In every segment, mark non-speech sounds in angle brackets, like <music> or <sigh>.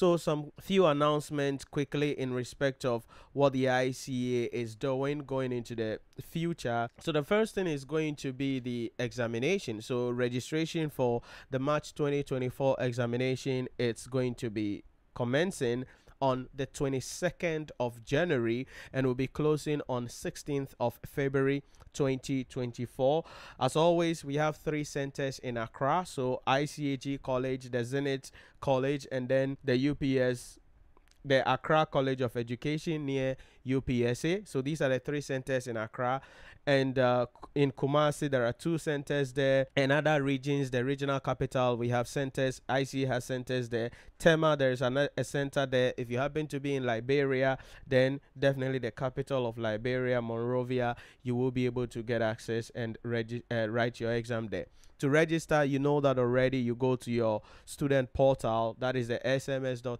So some few announcements quickly in respect of what the ICA is doing going into the future. So the first thing is going to be the examination. So registration for the March 2024 examination it's going to be commencing on the 22nd of January and will be closing on 16th of February 2024. As always, we have three centers in Accra. So ICAG College, the Zenith College, and then the UPS the Accra College of Education near UPSA. So these are the three centers in Accra. And uh, in Kumasi, there are two centers there. In other regions, the regional capital, we have centers. IC has centers there. Tema, there's a, a center there. If you happen to be in Liberia, then definitely the capital of Liberia, Monrovia, you will be able to get access and uh, write your exam there. To register, you know that already. You go to your student portal, that is the sms.icag.com,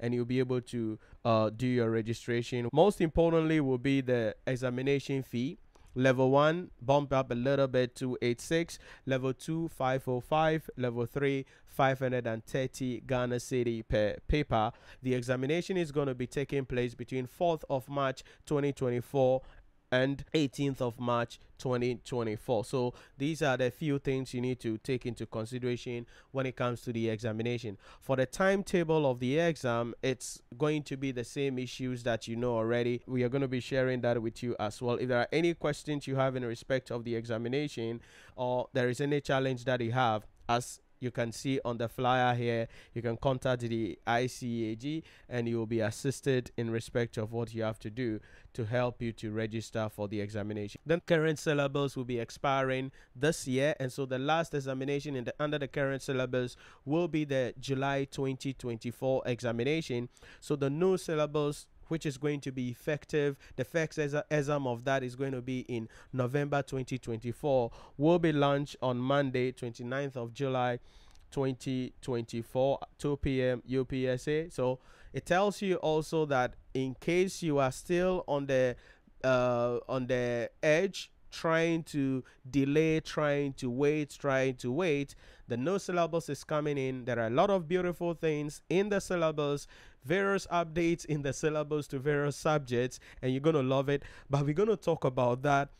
and you'll be able to uh, do your registration. Most importantly, will be the examination fee. Level 1 bump up a little bit to 86, level 2 505, level 3 530 Ghana Cedi per paper. The examination is going to be taking place between 4th of March 2024 and 18th of March 2024. So these are the few things you need to take into consideration when it comes to the examination. For the timetable of the exam, it's going to be the same issues that you know already. We are going to be sharing that with you as well. If there are any questions you have in respect of the examination or there is any challenge that you have as you can see on the flyer here you can contact the ICAG and you will be assisted in respect of what you have to do to help you to register for the examination. Then current syllabus will be expiring this year and so the last examination in the under the current syllabus will be the July 2024 examination. So the new syllabus which is going to be effective. The first exam of that is going to be in November 2024. Will be launched on Monday, 29th of July 2024, 2 p.m. UPSA. So it tells you also that in case you are still on the uh, on the edge trying to delay, trying to wait, trying to wait. The no syllabus is coming in. There are a lot of beautiful things in the syllabus, various updates in the syllabus to various subjects, and you're going to love it. But we're going to talk about that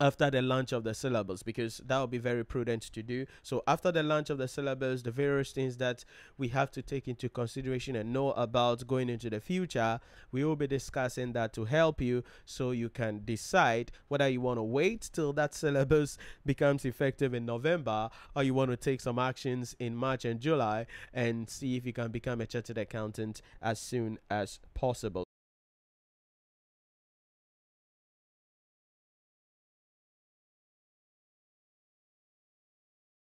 after the launch of the syllabus because that would be very prudent to do. So after the launch of the syllabus, the various things that we have to take into consideration and know about going into the future, we will be discussing that to help you so you can decide whether you want to wait till that syllabus <laughs> becomes effective in November or you want to take some actions in March and July and see if you can become a chartered accountant as soon as possible.